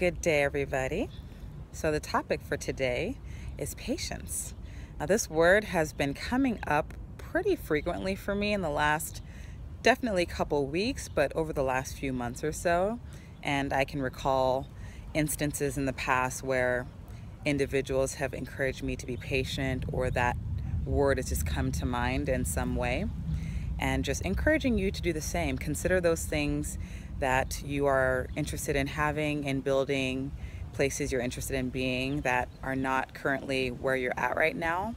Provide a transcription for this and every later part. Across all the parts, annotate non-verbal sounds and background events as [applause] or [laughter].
Good day, everybody. So, the topic for today is patience. Now, this word has been coming up pretty frequently for me in the last definitely couple weeks, but over the last few months or so. And I can recall instances in the past where individuals have encouraged me to be patient or that word has just come to mind in some way. And just encouraging you to do the same. Consider those things that you are interested in having and building, places you're interested in being that are not currently where you're at right now,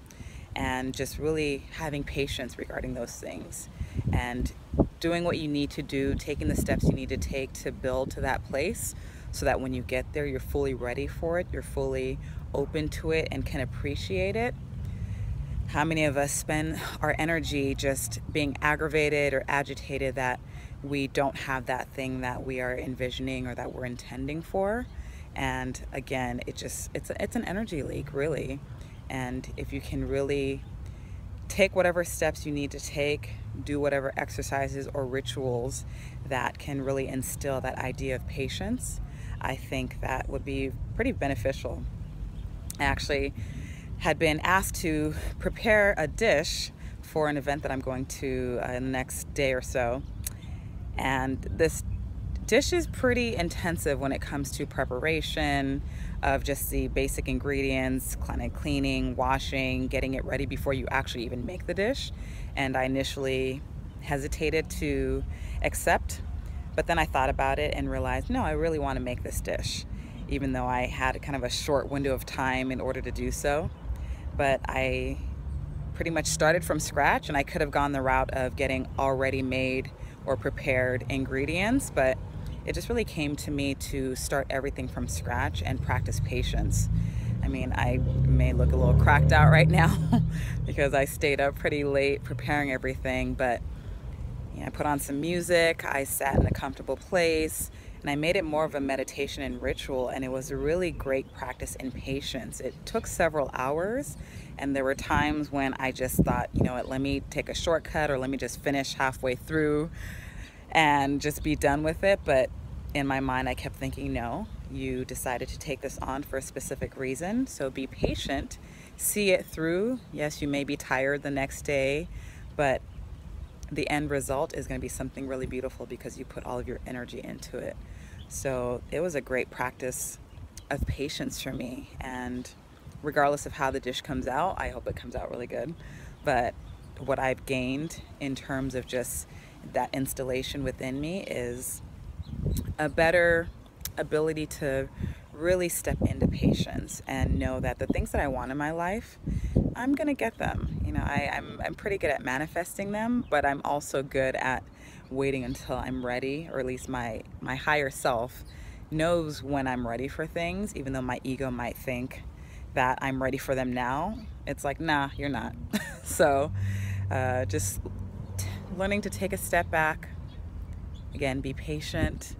and just really having patience regarding those things and doing what you need to do, taking the steps you need to take to build to that place so that when you get there, you're fully ready for it, you're fully open to it, and can appreciate it. How many of us spend our energy just being aggravated or agitated that we don't have that thing that we are envisioning or that we're intending for? And again, it just it's a, it's an energy leak, really. And if you can really take whatever steps you need to take, do whatever exercises or rituals that can really instill that idea of patience, I think that would be pretty beneficial. I actually had been asked to prepare a dish for an event that I'm going to uh, in the next day or so. And this dish is pretty intensive when it comes to preparation of just the basic ingredients, kind of cleaning, washing, getting it ready before you actually even make the dish. And I initially hesitated to accept, but then I thought about it and realized, no, I really want to make this dish, even though I had kind of a short window of time in order to do so. But I pretty much started from scratch and I could have gone the route of getting already made or prepared ingredients, but it just really came to me to start everything from scratch and practice patience. I mean, I may look a little [laughs] cracked out right now [laughs] because I stayed up pretty late preparing everything, but I put on some music, I sat in a comfortable place, and I made it more of a meditation and ritual, and it was a really great practice in patience. It took several hours, and there were times when I just thought, you know what, let me take a shortcut or let me just finish halfway through and just be done with it. But in my mind, I kept thinking, no, you decided to take this on for a specific reason. So be patient, see it through. Yes, you may be tired the next day, but the end result is going to be something really beautiful because you put all of your energy into it. So it was a great practice of patience for me. And regardless of how the dish comes out, I hope it comes out really good. But what I've gained in terms of just that installation within me is a better ability to really step into patience and know that the things that I want in my life, I'm gonna get them. You know, I, I'm, I'm pretty good at manifesting them, but I'm also good at waiting until I'm ready, or at least my, my higher self knows when I'm ready for things, even though my ego might think that I'm ready for them now. It's like, nah, you're not. [laughs] so uh, just learning to take a step back, again, be patient,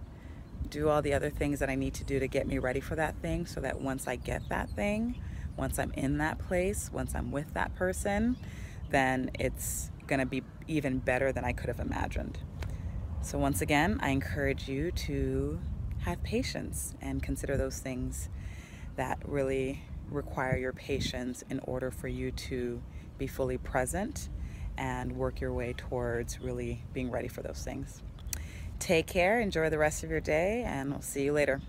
do all the other things that I need to do to get me ready for that thing so that once I get that thing, once I'm in that place, once I'm with that person, then it's going to be even better than I could have imagined. So, once again, I encourage you to have patience and consider those things that really require your patience in order for you to be fully present and work your way towards really being ready for those things. Take care, enjoy the rest of your day, and we'll see you later.